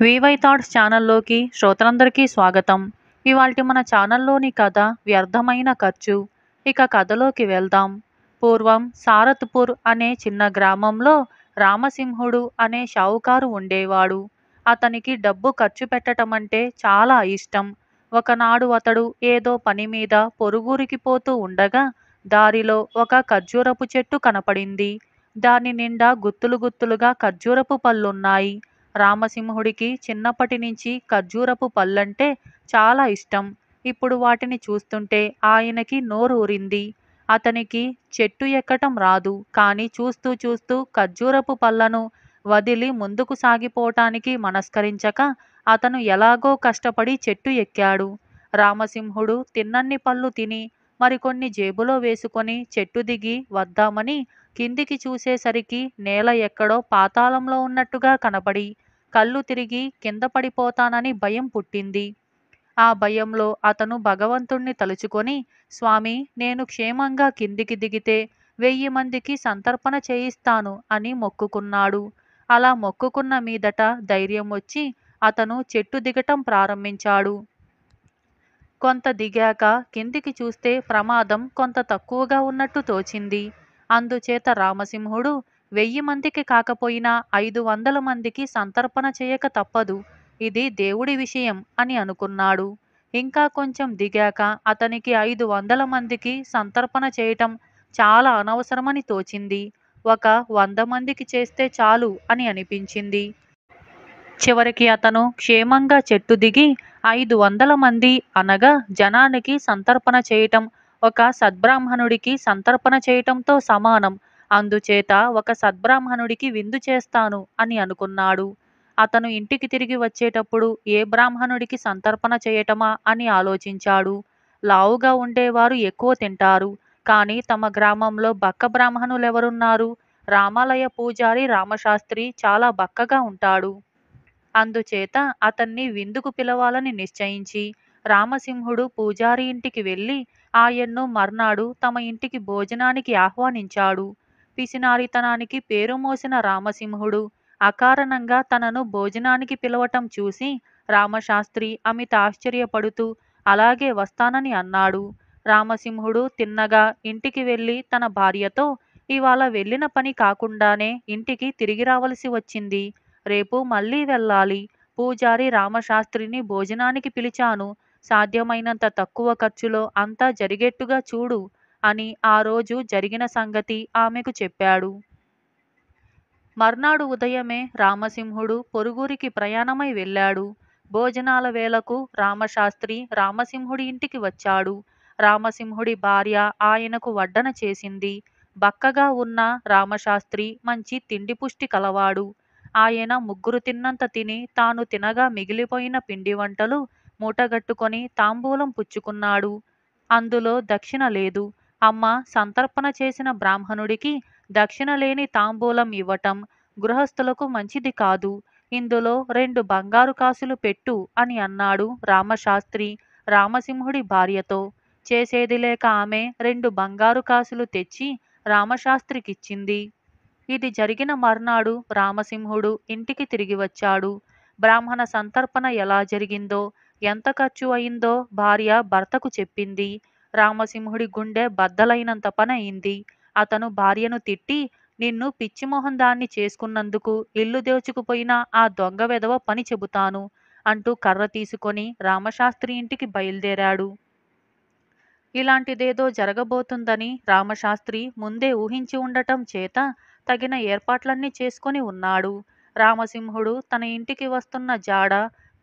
VY thoughts ఛానల్లోకి శ్రోతలందరికీ స్వాగతం. ఇవాల్టి మన ఛానల్లోని కథ వ్యర్థమైన ఖర్చు. ఇక కథలోకి వెళ్దాం. పూర్వం సారత్పూర్ అనే చిన్న గ్రామంలో రామసింహుడు అనే షావుకారు ఉండేవాడు. అతనికి డబ్బు ఖర్చు పెట్టటం అంటే చాలా ఇష్టం. ఒకనాడు అతడు ఏదో పని మీద పొరుగురికి పోతూ ఉండగా దారిలో ఒక ఖర్జూరపు చెట్టు కనపడింది. దాని నిండా గుత్తులు గుత్తులుగా ఖర్జూరపు పళ్ళున్నాయి. రామసింహుడికి చిన్నప్పటి నుంచి ఖర్జూరపు పళ్ళంటే చాలా ఇష్టం. ఇప్పుడు వాటిని చూస్తుంటే ఆయనకి నోరు ఊరింది అతనికి చెట్టు ఎక్కటం రాదు. కానీ చూస్తూ చూస్తూ ఖర్జూరపు పళ్ళను వదిలి ముందుకు సాగిపోవటానికి మనస్కరించక అతను ఎలాగో కష్టపడి చెట్టు ఎక్కాడు. రామసింహుడు తిన్నన్ని పళ్ళు తిని మరికొన్ని జేబులో వేసుకొని చెట్టు దిగి వద్దామని కిందికి చూసేసరికి నేల ఎక్కడో పాతాళంలో ఉన్నట్టుగా కనపడి కళ్ళు తిరిగి కింద పడిపోతానని భయం పుట్టింది. ఆ భయంలో అతను భగవంతుణ్ణి తలుచుకొని స్వామి నేను క్షేమంగా కిందికి దిగితే వెయ్యి మందికి సంతర్పణ చేయిస్తాను అని మొక్కుకున్నాడు. అలా మొక్కుకున్న మీదట ధైర్యం వచ్చి అతను చెట్టు దిగటం ప్రారంభించాడు. కొంత దిగాక కిందికి చూస్తే ప్రమాదం కొంత తక్కువగా ఉన్నట్టు తోచింది. అందుచేత రామసింహుడు వెయ్యి మందికి కాకపోయినా ఐదు వందల మందికి సంతర్పణ చేయక తప్పదు. ఇది దేవుడి విషయం అని అనుకున్నాడు. ఇంకా కొంచెం దిగాక అతనికి ఐదు వందల మందికి సంతర్పణ చేయటం చాలా అనవసరమని తోచింది. ఒక వంద మందికి చేస్తే చాలు అని అనిపించింది. చివరికి అతను క్షేమంగా చెట్టు దిగి ఐదు వందల మంది అనగా జనానికి సంతర్పణ చేయటం ఒక సద్బ్రాహ్మణుడికి సంతర్పణ చేయటంతో సమానం. అందుచేత ఒక సద్బ్రాహ్మణుడికి విందు చేస్తాను అని అనుకున్నాడు. అతను ఇంటికి తిరిగి వచ్చేటప్పుడు ఏ బ్రాహ్మణుడికి సంతర్పణ చేయటమా అని ఆలోచించాడు. లావుగా ఉండేవారు ఎక్కువ తింటారు. కానీ తమ గ్రామంలో బక్క బ్రాహ్మణులెవరున్నారు? రామాలయ పూజారి రామశాస్త్రి చాలా బక్కగా ఉంటాడు. అందుచేత అతన్ని విందుకు పిలవాలని నిశ్చయించి రామసింహుడు పూజారి ఇంటికి వెళ్ళి ఆయన్ను మర్నాడు తమ ఇంటికి భోజనానికి ఆహ్వానించాడు. పిసినారితనానికి పేరుమోసిన రామసింహుడు అకారణంగా తనను భోజనానికి పిలవటం చూసి రామశాస్త్రి అమిత ఆశ్చర్యపడుతూ అలాగే వస్తానని అన్నాడు రామసింహుడు తిన్నగా ఇంటికి వెళ్ళి తన భార్యతో ఇవాళ వెళ్ళిన పని కాకుండానే ఇంటికి తిరిగి రావలసి వచ్చింది. రేపు మళ్ళీ వెళ్ళాలి. పూజారి రామశాస్త్రిని భోజనానికి పిలిచాను. సాధ్యమైనంత తక్కువ ఖర్చులో అంతా జరిగేట్టుగా చూడు. అని ఆ రోజు జరిగిన సంగతి ఆమెకు చెప్పాడు. మర్నాడు ఉదయమే రామసింహుడు పొరుగురికి ప్రయాణమై వెళ్ళాడు. భోజనాల వేళకు రామశాస్త్రి రామసింహుడి ఇంటికి వచ్చాడు. రామసింహుడి భార్య ఆయనకు వడ్డన చేసింది. బక్కగా ఉన్న రామశాస్త్రి మంచి తిండి పుష్టి కలవాడు. ఆయన ముగ్గురు తిన్నంత తిని తాను తినగా మిగిలిపోయిన పిండి వంటలు మూటగట్టుకొని తాంబూలం పుచ్చుకున్నాడు. అందులో దక్షిణ లేదు. అమ్మ సంతర్పణ చేసిన బ్రాహ్మణుడికి దక్షిణ లేని తాంబూలం ఇవ్వటం గృహస్థులకు మంచిది కాదు. ఇందులో రెండు బంగారు కాసులు పెట్టు అని అన్నాడు రామశాస్త్రి రామసింహుడి భార్యతో. చేసేది లేక ఆమె రెండు బంగారు కాసులు తెచ్చి రామశాస్త్రికిచ్చింది. ఇది జరిగిన మర్నాడు రామసింహుడు ఇంటికి తిరిగి వచ్చాడు. బ్రాహ్మణ సంతర్పణ ఎలా జరిగిందో ఎంత ఖర్చు అయిందో భార్య భర్తకు చెప్పింది. రామసింహుడి గుండె బద్దలైనంత పనయింది. అతను భార్యను తిట్టి నిన్ను పిచ్చిమోహన్ దాన్ని చేసుకున్నందుకు ఇల్లు దోచుకుపోయిన ఆ దొంగ వెధవ పని చెబుతాను అంటూ కర్ర తీసుకొని రామశాస్త్రి ఇంటికి బయలుదేరాడు. ఇలాంటిదేదో జరగబోతుందని రామశాస్త్రి ముందే ఊహించి ఉండటం చేత తగిన ఏర్పాట్లన్నీ చేసుకొని ఉన్నాడు. రామసింహుడు తన ఇంటికి వస్తున్న జాడ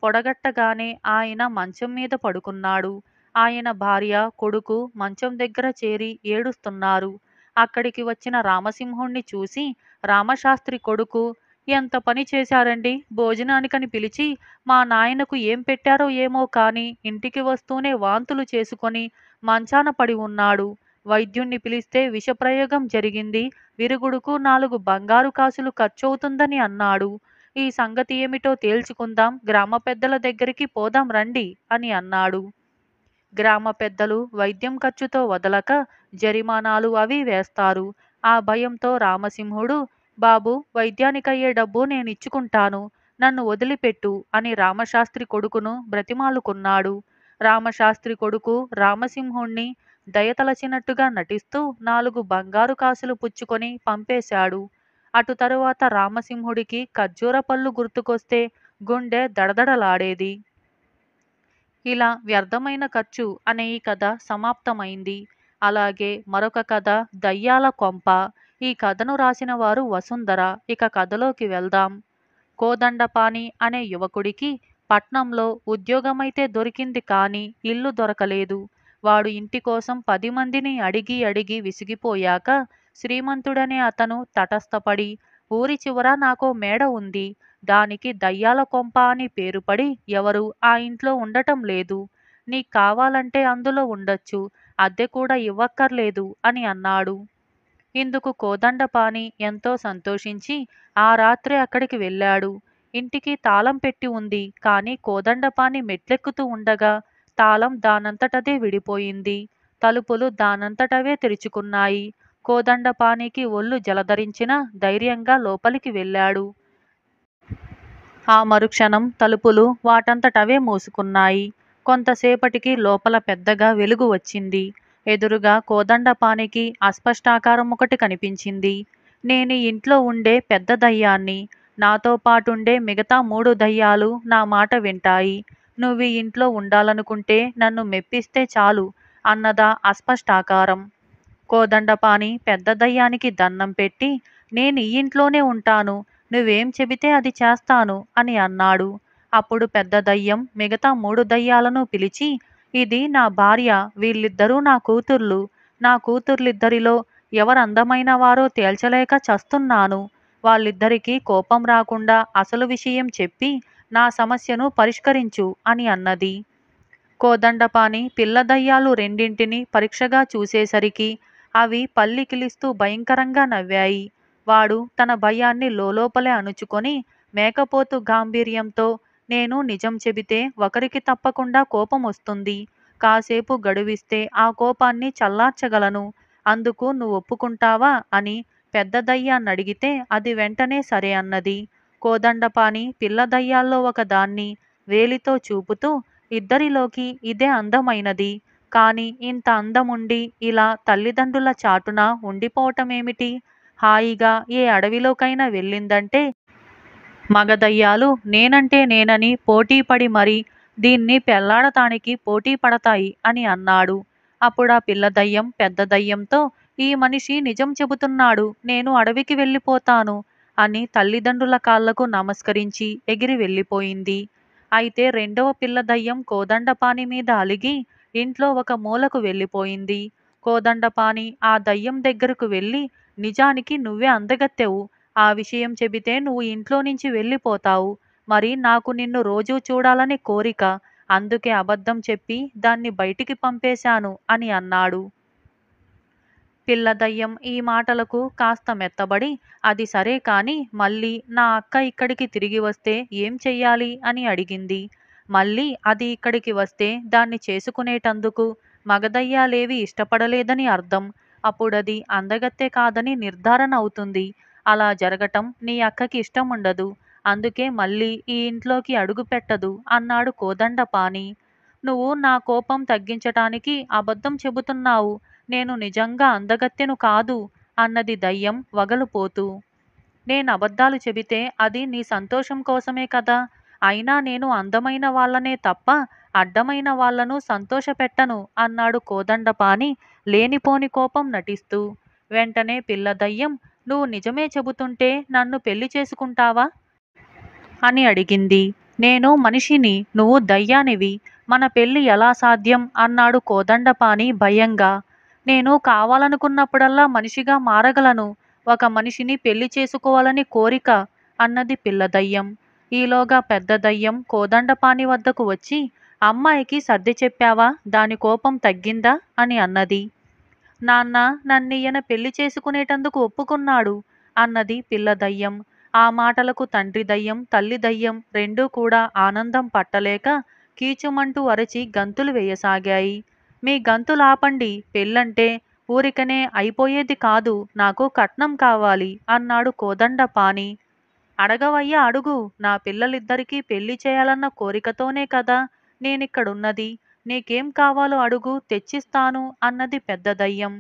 పొడగట్టగానే ఆయన మంచం మీద పడుకున్నాడు. ఆయన భార్య కొడుకు మంచం దగ్గర చేరి ఏడుస్తున్నారు. అక్కడికి వచ్చిన రామసింహుణ్ణి చూసి రామశాస్త్రి కొడుకు ఎంత పని చేశారండి? భోజనానికని పిలిచి మా నాయనకు ఏం పెట్టారో ఏమో కానీ ఇంటికి వస్తూనే వాంతులు చేసుకొని మంచాన పడి ఉన్నాడు. వైద్యుణ్ణి పిలిస్తే విషప్రయోగం జరిగింది. విరుగుడుకు నాలుగు బంగారు కాసులు ఖర్చవుతుందని అన్నాడు. ఈ సంగతి ఏమిటో తేల్చుకుందాం గ్రామ పెద్దల దగ్గరికి పోదాం రండి అని అన్నాడు. గ్రామ పెద్దలు వైద్యం ఖర్చుతో వదలక జరిమానాలు అవి వేస్తారు. ఆ భయంతో రామసింహుడు బాబు వైద్యానికయ్యే డబ్బు నేను ఇచ్చుకుంటాను నన్ను వదిలిపెట్టు అని రామశాస్త్రి కొడుకును బ్రతిమాలుకున్నాడు. రామశాస్త్రి కొడుకు రామసింహుణ్ణి దయతలచినట్టుగా నటిస్తూ నాలుగు బంగారు కాసులు పుచ్చుకొని పంపేశాడు. అటు తరువాత రామసింహుడికి ఖర్జూర పళ్ళు గుర్తుకొస్తే గుండె దడదడలాడేది. ఇలా వ్యర్థమైన ఖర్చు అనే ఈ కథ సమాప్తమైంది. అలాగే మరొక కథ దయ్యాల కొంప. ఈ కథను రాసిన వారు వసుంధర. ఇక కథలోకి వెళ్దాం. కోదండపాణి అనే యువకుడికి పట్నంలో ఉద్యోగమైతే దొరికింది కానీ ఇల్లు దొరకలేదు. వాడు ఇంటి కోసం పది మందిని అడిగి అడిగి విసిగిపోయాక శ్రీమంతుడనే అతను తటస్థపడి ఊరి చివర నాకో మేడ ఉంది. దానికి దయ్యాల కొంప అని పేరుపడి ఎవరూ ఎవరు ఆ ఇంట్లో ఉండటం లేదు. నీ కావాలంటే అందులో ఉండొచ్చు. అద్దె కూడా ఇవ్వక్కర్లేదు అని అన్నాడు. ఇందుకు కోదండపాణి ఎంతో సంతోషించి ఆ రాత్రి అక్కడికి వెళ్ళాడు. ఇంటికి తాళం పెట్టి ఉంది. కానీ కోదండపాణి మెట్లెక్కుతూ ఉండగా తాళం దానంతటదే విడిపోయింది. తలుపులు దానంతటవే తెరుచుకున్నాయి. కోదండపాణికి ఒళ్ళు జలధరించిన ధైర్యంగా లోపలికి వెళ్ళాడు. ఆ మరుక్షణం తలుపులు వాటంతటవే మూసుకున్నాయి. కొంతసేపటికి లోపల పెద్దగా వెలుగు వచ్చింది. ఎదురుగా కోదండపానికి అస్పష్టాకారం ఒకటి కనిపించింది. నేను ఇంట్లో ఉండే పెద్ద దయ్యాన్ని నాతో పాటుండే మిగతా మూడు దయ్యాలు నా మాట వింటాయి. నువ్వు ఇంట్లో ఉండాలనుకుంటే నన్ను మెప్పిస్తే చాలు అన్నదా అస్పష్టాకారం. కోదండపాని పెద్ద దయ్యానికి దన్నం పెట్టి నేను ఈ ఇంట్లోనే ఉంటాను నువ్వేం చెబితే అది చేస్తాను అని అన్నాడు. అప్పుడు పెద్ద దయ్యం మిగతా మూడు దయ్యాలను పిలిచి ఇది నా భార్య వీళ్ళిద్దరూ నా కూతుర్లు. నా కూతుర్లిద్దరిలో ఎవరు అందమైన వారో తేల్చలేక చస్తున్నాను. వాళ్ళిద్దరికీ కోపం రాకుండా అసలు విషయం చెప్పి నా సమస్యను పరిష్కరించు అని అన్నది. కోదండపాని పిల్ల దయ్యాలు రెండింటిని పరీక్షగా చూసేసరికి అవి పల్లికిలిస్తూ భయంకరంగా నవ్వాయి. వాడు తన భయాన్ని లోలోపలే అణుచుకొని మేకపోతు గాంభీర్యంతో నేను నిజం చెబితే ఒకరికి తప్పకుండా కోపం వస్తుంది. కాసేపు గడువిస్తే ఆ కోపాన్ని చల్లార్చగలను. అందుకు నువ్వు ఒప్పుకుంటావా అని పెద్ద దయ్యాన్ని అడిగితే అది వెంటనే సరే అన్నది కోదండపాని పిల్ల దయ్యాల్లో ఒక దాన్ని వేలితో చూపుతూ ఇద్దరిలోకి ఇదే అందమైనది. కానీ ఇంత అందముండి ఇలా తల్లిదండ్రుల చాటున ఉండిపోవటమేమిటి? హాయిగా ఏ అడవిలోకైనా వెళ్ళిందంటే? మగదయ్యాలు నేనంటే నేనని పోటీపడి మరి దీన్ని పెళ్ళాడటానికి పోటీ పడతాయి అని అన్నాడు. అప్పుడా పిల్ల దయ్యం పెద్ద దయ్యంతో ఈ మనిషి నిజం చెబుతున్నాడు నేను అడవికి వెళ్ళిపోతాను అని తల్లిదండ్రుల కాళ్ళకు నమస్కరించి ఎగిరి వెళ్ళిపోయింది. అయితే రెండవ పిల్ల దయ్యం కోదండపాని మీద అలిగి ఇంట్లో ఒక మూలకు వెళ్ళిపోయింది. కోదండపాని ఆ దయ్యం దగ్గరకు వెళ్ళి నిజానికి నువ్వే అందగత్తెవు. ఆ విషయం చెబితే నువ్వు ఇంట్లో నుంచి వెళ్ళిపోతావు. మరి నాకు నిన్ను రోజూ చూడాలని కోరిక. అందుకే అబద్ధం చెప్పి దాన్ని బయటికి పంపేశాను అని అన్నాడు. పిల్ల దయ్యం ఈ మాటలకు కాస్త మెత్తబడి అది సరే కాని మళ్ళీ నా అక్క ఇక్కడికి తిరిగి వస్తే ఏం చెయ్యాలి? అని అడిగింది. మళ్ళీ అది ఇక్కడికి వస్తే దాన్ని చేసుకునేటందుకు మగదయ్యాలేవి ఇష్టపడలేదని అర్థం. అప్పుడది అందగత్తె కాదని నిర్ధారణ అవుతుంది. అలా జరగటం నీ అక్కకి ఇష్టం ఉండదు అందుకే మళ్ళీ ఈ ఇంట్లోకి అడుగు పెట్టదు అన్నాడు కోదండపాని నువ్వు నా కోపం తగ్గించటానికి అబద్ధం చెబుతున్నావు. నేను నిజంగా అందగత్తెను కాదు అన్నది దయ్యం వగలుపోతూ. నేను అబద్ధాలు చెబితే అది నీ సంతోషం కోసమే కదా అయినా నేను అందమైన వాళ్ళనే తప్ప అడ్డమైన వాళ్ళను సంతోషపెట్టను అన్నాడు కోదండపాని లేనిపోని కోపం నటిస్తూ. వెంటనే పిల్ల దయ్యం నువ్వు నిజమే చెబుతుంటే నన్ను పెళ్ళి చేసుకుంటావా? అని అడిగింది. నేను మనిషిని నువ్వు దయ్యానివి. మన పెళ్ళి ఎలా సాధ్యం? అన్నాడు కోదండపాని భయంగా. నేను కావాలనుకున్నప్పుడల్లా మనిషిగా మారగలను. ఒక మనిషిని పెళ్ళి చేసుకోవాలని కోరిక అన్నది పిల్ల దయ్యం. ఈలోగా పెద్ద దయ్యం కోదండపాణి వద్దకు వచ్చి అమ్మాయికి సర్ది చెప్పావా? దాని కోపం తగ్గిందా? అని అన్నది. నాన్న నన్నీయన పెళ్ళి చేసుకునేటందుకు ఒప్పుకున్నాడు అన్నది పిల్ల దయ్యం. ఆ మాటలకు తండ్రి దయ్యం తల్లి దయ్యం రెండూ కూడా ఆనందం పట్టలేక కీచుమంటూ అరచి గంతులు వేయసాగాయి. మీ గంతులు ఆపండి పెళ్ళంటే ఊరికనే అయిపోయేది కాదు నాకు కట్నం కావాలి అన్నాడు కోదండపాణి. అడగవయ్యా అడుగు. నా పిల్లలిద్దరికీ పెళ్ళి చేయాలన్న కోరికతోనే కదా నేనిక్కడున్నది. నీకేం కావాలో అడుగు తెచ్చిస్తాను అన్నది పెద్ద దయ్యం.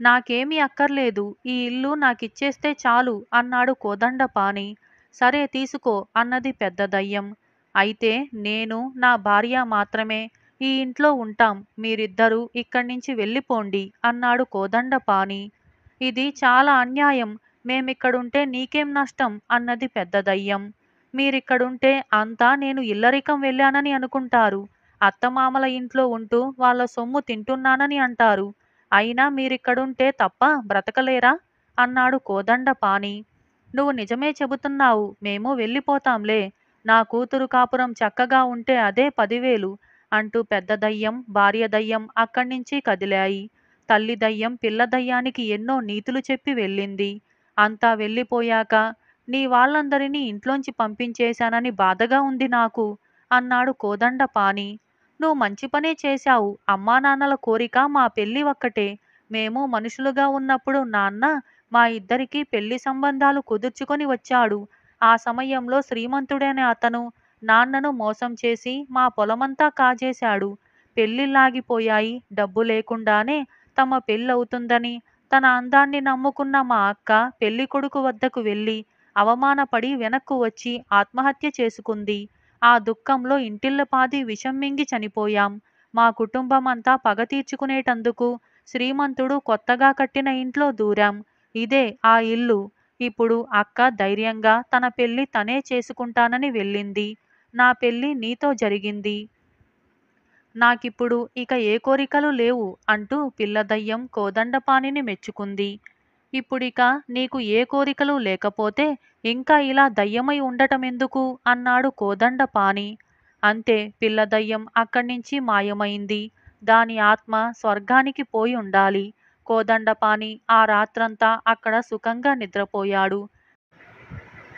నాకేమీ అక్కర్లేదు. ఈ ఇల్లు నాకిచ్చేస్తే చాలు అన్నాడు కోదండపాణి సరే తీసుకో అన్నది పెద్ద దయ్యం. అయితే నేను నా భార్య మాత్రమే ఈ ఇంట్లో ఉంటాం. మీరిద్దరూ ఇక్కడి నుంచి వెళ్ళిపోండి అన్నాడు కోదండపాణి ఇది చాలా అన్యాయం. మేమిక్కడుంటే నీకేం నష్టం? అన్నది పెద్ద దయ్యం. మీరిక్కడుంటే అంతా నేను ఇల్లరికం వెళ్ళానని అనుకుంటారు. అత్తమామల ఇంట్లో ఉంటూ వాళ్ళ సొమ్ము తింటున్నానని అంటారు. అయినా మీరిక్కడుంటే తప్ప బ్రతకలేరా? అన్నాడు కోదండ పాణి. నువ్వు నిజమే చెబుతున్నావు. మేము వెళ్ళిపోతాంలే. నా కూతురు కాపురం చక్కగా ఉంటే అదే పదివేలు అంటూ పెద్ద దయ్యం భార్య దయ్యం అక్కడి నుంచి కదిలాయి. తల్లి దయ్యం పిల్ల దయ్యానికి ఎన్నో నీతులు చెప్పి వెళ్ళింది. అంతా వెళ్ళిపోయాక నీ వాళ్ళందరినీ ఇంట్లోంచి పంపించేశానని బాధగా ఉంది నాకు అన్నాడు కోదండపాణి నువ్వు మంచి పనే చేశావు. అమ్మా నాన్నల కోరిక మా పెళ్ళి ఒక్కటే. మేము మనుషులుగా ఉన్నప్పుడు నాన్న మా ఇద్దరికీ పెళ్ళి సంబంధాలు కుదుర్చుకొని వచ్చాడు. ఆ సమయంలో శ్రీమంతుడైన అతను నాన్నను మోసం చేసి మా పొలమంతా కాజేశాడు. పెళ్ళిళ్ళాగిపోయాయి డబ్బు లేకుండానే తమ పెళ్ళవుతుందని తన అందాన్ని నమ్ముకున్న మా అక్క పెళ్ళి కొడుకు వద్దకు వెళ్ళి అవమానపడి వెనక్కు వచ్చి ఆత్మహత్య చేసుకుంది. ఆ దుఃఖంలో ఇంటిల్లపాది విషం మింగి చనిపోయాం. మా కుటుంబం అంతా పగ తీర్చుకునేటందుకు శ్రీమంతుడు కొత్తగా కట్టిన ఇంట్లో దూరాం. ఇదే ఆ ఇల్లు. ఇప్పుడు అక్క ధైర్యంగా తన పెళ్ళి తనే చేసుకుంటానని వెళ్ళింది. నా పెళ్ళి నీతో జరిగింది. నాకిప్పుడు ఇక ఏ కోరికలు లేవు అంటూ పిల్లదయ్యం కోదండపాణిని మెచ్చుకుంది. ఇప్పుడిక నీకు ఏ కోరికలు లేకపోతే ఇంకా ఇలా దయ్యమై ఉండటమెందుకు? అన్నాడు కోదండపాణి. అంతే పిల్లదయ్యం అక్కడి నుంచి మాయమైంది. దాని ఆత్మ స్వర్గానికి పోయి ఉండాలి. కోదండపాణి ఆ రాత్రంతా అక్కడ సుఖంగా నిద్రపోయాడు.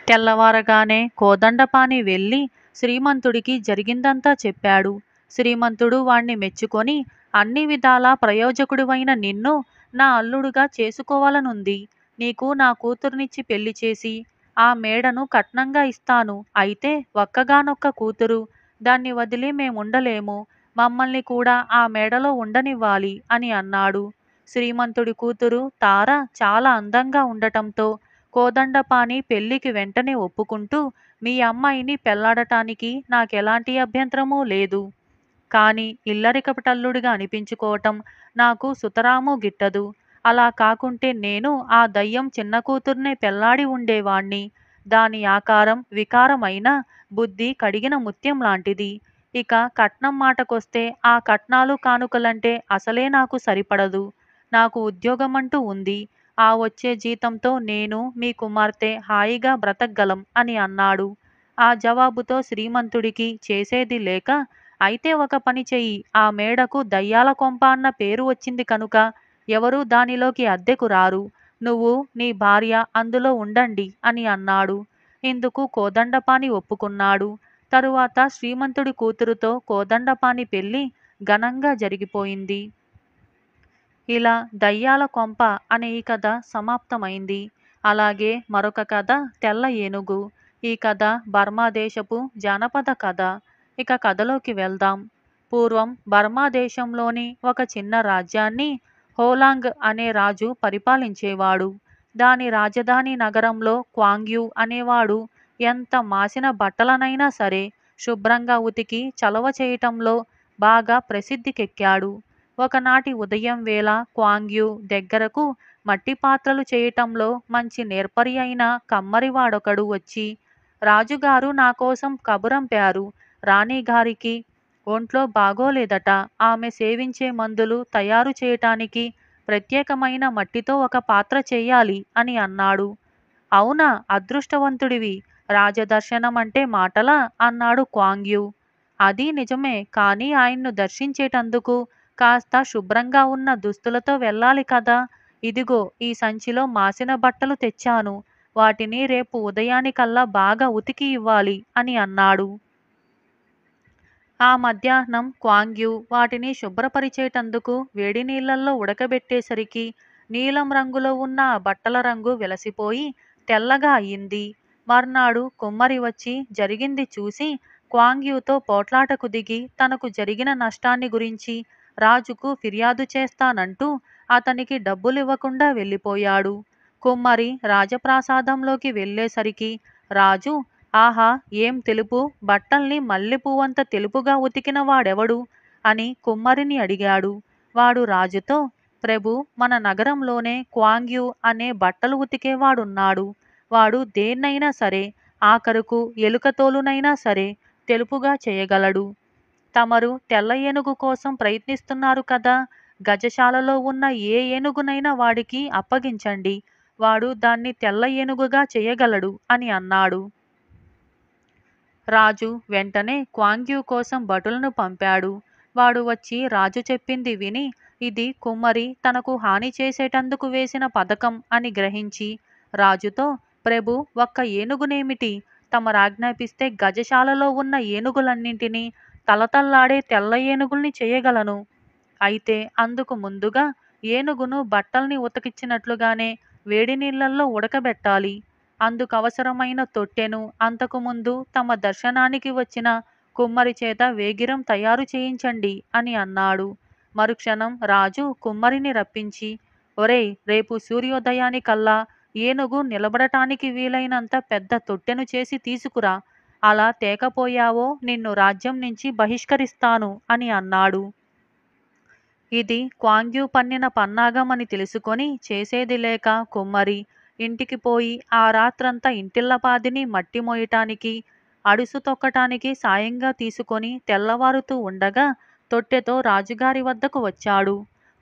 తెల్లవారగానే కోదండపాణి వెళ్ళి శ్రీమంతుడికి జరిగిందంతా చెప్పాడు. శ్రీమంతుడు వాణ్ణి మెచ్చుకొని అన్ని విధాలా ప్రయోజకుడివైన నిన్ను నా అల్లుడుగా చేసుకోవాలనుంది. నీకు నా కూతురునిచ్చి పెళ్ళి చేసి ఆ మేడను కట్నంగా ఇస్తాను. అయితే ఒక్కగానొక్క కూతురు దాన్ని వదిలి మేముండలేము. మమ్మల్ని కూడా ఆ మేడలో ఉండనివ్వాలి అని అన్నాడు. శ్రీమంతుడి కూతురు తార చాలా అందంగా ఉండటంతో కోదండపాణి పెళ్ళికి వెంటనే ఒప్పుకుంటూ మీ అమ్మాయిని పెళ్ళాడటానికి నాకెలాంటి అభ్యంతరమూ లేదు. కానీ ఇల్లరికపటల్లుడిగా అనిపించుకోవటం నాకు సుతరాము గిట్టదు. అలా కాకుంటే నేను ఆ దయ్యం చిన్న కూతుర్నే పెళ్ళాడి ఉండేవాణ్ణి. దాని ఆకారం వికారమైన బుద్ధి కడిగిన ముత్యం లాంటిది. ఇక కట్నం మాటకొస్తే ఆ కట్నాలు కానుకలంటే అసలే నాకు సరిపడదు. నాకు ఉద్యోగం అంటూ ఉంది. ఆ వచ్చే జీతంతో నేను మీ కుమార్తె హాయిగా బ్రతకగలం అని అన్నాడు. ఆ జవాబుతో శ్రీమంతుడికి చేసేది లేక అయితే ఒక పని చెయ్యి. ఆ మేడకు దయ్యాల కొంప అన్న పేరు వచ్చింది కనుక ఎవరూ దానిలోకి అద్దెకు రారు. నువ్వు నీ భార్య అందులో ఉండండి అని అన్నాడు. ఇందుకు కోదండపాణి ఒప్పుకున్నాడు. తరువాత శ్రీమంతుడి కూతురుతో కోదండపాణి పెళ్ళి ఘనంగా జరిగిపోయింది. ఇలా దయ్యాల కొంప అనే ఈ కథ సమాప్తమైంది. అలాగే మరొక కథ తెల్ల ఏనుగు. ఈ కథ బర్మాదేశపు జానపద కథ. ఇక కథలోకి వెళ్దాం. పూర్వం బర్మా దేశంలోని ఒక చిన్న రాజ్యాన్ని హోలాంగ్ అనే రాజు పరిపాలించేవాడు. దాని రాజధాని నగరంలో క్వాంగ్యూ అనేవాడు ఎంత మాసిన బట్టలనైనా సరే శుభ్రంగా ఉతికి చలవ చేయటంలో బాగా ప్రసిద్ధికెక్కాడు. ఒకనాటి ఉదయం వేళ క్వాంగ్యూ దగ్గరకు మట్టి పాత్రలు చేయటంలో మంచి నేర్పరి అయిన కమ్మరివాడొకడు వచ్చి రాజుగారు నా కోసం కబురంపారు. రాణిగారికి ఒంట్లో బాగోలేదట. ఆమె సేవించే మందులు తయారు చేయటానికి ప్రత్యేకమైన మట్టితో ఒక పాత్ర చేయాలి అని అన్నాడు. అవునా అదృష్టవంతుడివి. రాజదర్శనం అంటే మాటలా? అన్నాడు క్వాంగ్యూ. అది నిజమే కానీ ఆయన్ను దర్శించేటందుకు కాస్త శుభ్రంగా ఉన్న దుస్తులతో వెళ్ళాలి కదా. ఇదిగో ఈ సంచిలో మాసిన బట్టలు తెచ్చాను. వాటిని రేపు ఉదయానికల్లా బాగా ఉతికి ఇవ్వాలి అని అన్నాడు. ఆ మధ్యాహ్నం క్వాంగ్యూ వాటిని శుభ్రపరిచేటందుకు వేడి నీళ్ళల్లో ఉడకబెట్టేసరికి నీలం రంగులో ఉన్న ఆ బట్టల రంగు వెలసిపోయి తెల్లగా అయింది. మర్నాడు కుమ్మరి వచ్చి జరిగింది చూసి క్వాంగ్యూతో పోట్లాటకు దిగి తనకు జరిగిన నష్టాన్ని గురించి రాజుకు ఫిర్యాదు చేస్తానంటూ అతనికి డబ్బులివ్వకుండా వెళ్ళిపోయాడు. కుమ్మరి రాజప్రాసాదంలోకి వెళ్ళేసరికి రాజు ఆహా ఏం తెలుపు? బట్టల్ని మల్లెపువ్వంత తెలుపుగా ఉతికిన వాడెవడు? అని కుమ్మరిని అడిగాడు. వాడు రాజుతో ప్రభు మన నగరంలోనే క్వాంగ్యూ అనే బట్టలు ఉతికేవాడున్నాడు. వాడు దేన్నైనా సరే ఆఖరుకు ఎలుకతోలునైనా సరే తెలుపుగా చేయగలడు. తమరు తెల్ల ఏనుగు కోసం ప్రయత్నిస్తున్నారు కదా? గజశాలలో ఉన్న ఏ ఏనుగునైనా వాడికి అప్పగించండి. వాడు దాన్ని తెల్ల ఏనుగుగా చేయగలడు అని అన్నాడు. రాజు వెంటనే క్వాంగ్యూ కోసం భటులను పంపాడు. వాడు వచ్చి రాజు చెప్పింది విని ఇది కుమ్మరి తనకు హాని చేసేటందుకు వేసిన పథకం అని గ్రహించి రాజుతో ప్రభు ఒక్క ఏనుగునేమిటి? తమరాజ్ఞాపిస్తే గజశాలలో ఉన్న ఏనుగులన్నింటినీ తలతల్లాడే తెల్ల ఏనుగుల్ని చేయగలను. అయితే అందుకు ముందుగా ఏనుగును బట్టల్ని ఉతకిచ్చినట్లుగానే వేడి నీళ్ళల్లో ఉడకబెట్టాలి. అందుకు అవసరమైన తొట్టెను అంతకుముందు తమ దర్శనానికి వచ్చిన కుమ్మరి చేత వేగిరం తయారు చేయించండి అని అన్నాడు. మరుక్షణం రాజు కుమ్మరిని రప్పించి ఒరేయ్ రేపు సూర్యోదయానికల్లా ఏనుగు నిలబడటానికి వీలైనంత పెద్ద తొట్టెను చేసి తీసుకురా. అలా తేకపోయావో నిన్ను రాజ్యం నుంచి బహిష్కరిస్తాను అని అన్నాడు. ఇది క్వాంగ్యూ పన్నిన పన్నాగం అని తెలుసుకొని చేసేది లేక కుమ్మరి ఇంటికి పోయి ఆ రాత్రంతా ఇంటిల్లపాదిని మట్టి మోయటానికి అడుసు తొక్కటానికి సాయంగా తీసుకొని తెల్లవారుతూ ఉండగా తొట్టెతో రాజుగారి వద్దకు వచ్చాడు.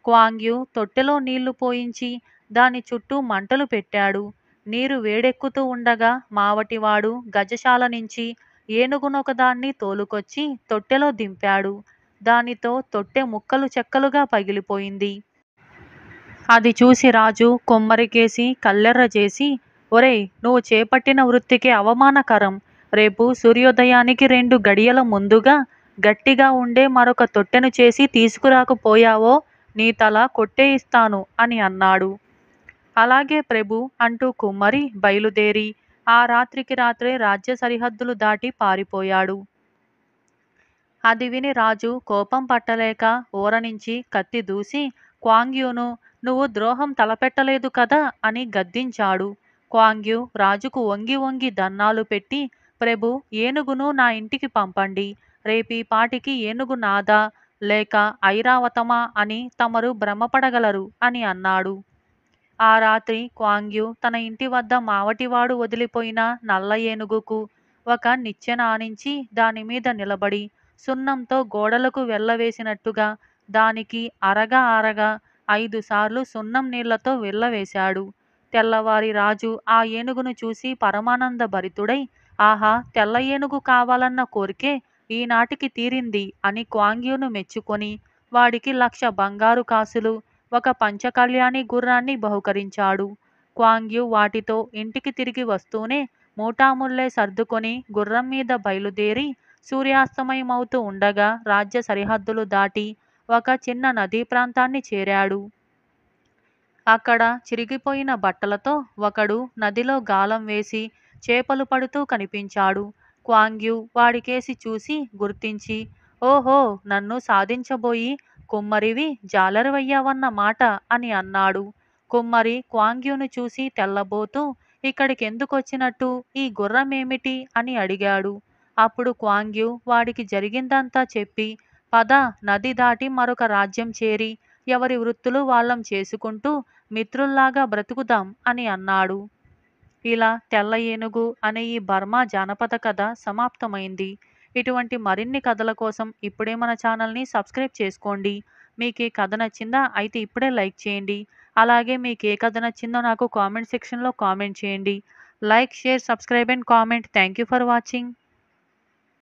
క్వాంగ్యూ తొట్టెలో నీళ్ళు పోయించి దాని చుట్టూ మంటలు పెట్టాడు. నీరు వేడెక్కుతూ ఉండగా మావటివాడు గజశాల నుంచి ఏనుగునొకదాన్ని తోలుకొచ్చి తొట్టెలో దింపాడు. దానితో తొట్టె ముక్కలు చెక్కలుగా పగిలిపోయింది. అది చూసి రాజు కొమ్మరికేసి కల్లెర్ర చేసి ఒరేయ్ నువ్వు చేపట్టిన వృత్తికి అవమానకరం. రేపు సూర్యోదయానికి రెండు గడియల ముందుగా గట్టిగా ఉండే మరొక తొట్టెను చేసి తీసుకురాకపోయావో నీ తల కొట్టేయిస్తాను అని అన్నాడు. అలాగే ప్రభు అంటూ కుమ్మరి బయలుదేరి ఆ రాత్రికి రాత్రే రాజ్య సరిహద్దులు దాటి పారిపోయాడు. అది విని రాజు కోపం పట్టలేక ఊరనించి కత్తి దూసి క్వాంగ్యూను నువ్వు ద్రోహం తలపెట్టలేదు కదా అని గద్దించాడు. క్వాంగ్యూ రాజుకు వంగి వంగి దన్నాలు పెట్టి ప్రభు ఏనుగును నా ఇంటికి పంపండి. రేపీ పాటికి ఏనుగు నాదా? లేక ఐరావతమా అని తమరు భ్రమపడగలరు అని అన్నాడు. ఆ రాత్రి క్వాంగ్యూ తన ఇంటి వద్ద మావటివాడు వదిలిపోయిన నల్ల ఏనుగుకు ఒక నిచ్చెన ఆనించి దాని మీద నిలబడి సున్నంతో గోడలకు వెళ్ళవేసినట్టుగా దానికి అరగా అరగా ఐదు సార్లు సున్నం నీళ్ళతో వెళ్ళవేశాడు తెల్లవారి రాజు ఆ ఏనుగును చూసి పరమానంద భరితుడై ఆహా తెల్ల ఏనుగు కావాలన్న కోరికే ఈనాటికి తీరింది అని క్వాంగ్యూను మెచ్చుకొని వాడికి లక్ష బంగారు కాసులు ఒక పంచకళ్యాణి గుర్రాన్ని బహుకరించాడు క్వాంగ్యు వాటితో ఇంటికి తిరిగి వస్తూనే మూటాముల్లే సర్దుకొని గుర్రం మీద బయలుదేరి సూర్యాస్తమయమవుతూ ఉండగా రాజ్య సరిహద్దులు దాటి ఒక చిన్న నదీ ప్రాంతాన్ని చేరాడు. అక్కడ చిరిగిపోయిన బట్టలతో ఒకడు నదిలో గాలం వేసి చేపలు పడుతూ కనిపించాడు. క్వాంగ్యు వాడికేసి చూసి గుర్తించి ఓహో నన్ను సాధించబోయి కుమ్మరివి జాలరువయ్యావన్న మాట అని అన్నాడు. కుమ్మరి క్వాంగ్యూను చూసి తెల్లబోతూ ఇక్కడికెందుకొచ్చినట్టు? ఈ గుర్రమేమిటి? అని అడిగాడు. అప్పుడు క్వాంగ్యు వాడికి జరిగిందంతా చెప్పి పద నది దాటి మరొక రాజ్యం చేరి ఎవరి వృత్తులు వాళ్ళం చేసుకుంటూ మిత్రుల్లాగా బ్రతుకుదాం అని అన్నాడు. ఇలా తెల్ల ఏనుగు అనే ఈ బర్మా జానపద కథ సమాప్తమైంది. ఇటువంటి మరిన్ని కథల కోసం ఇప్పుడే మన ఛానల్ని సబ్స్క్రైబ్ చేసుకోండి. మీకు ఈ కథ నచ్చిందా అయితే ఇప్పుడే లైక్ చేయండి. అలాగే మీకు ఏ కథ నచ్చిందో నాకు కామెంట్ సెక్షన్లో కామెంట్ చేయండి. Like share subscribe and comment. Thank you for watching.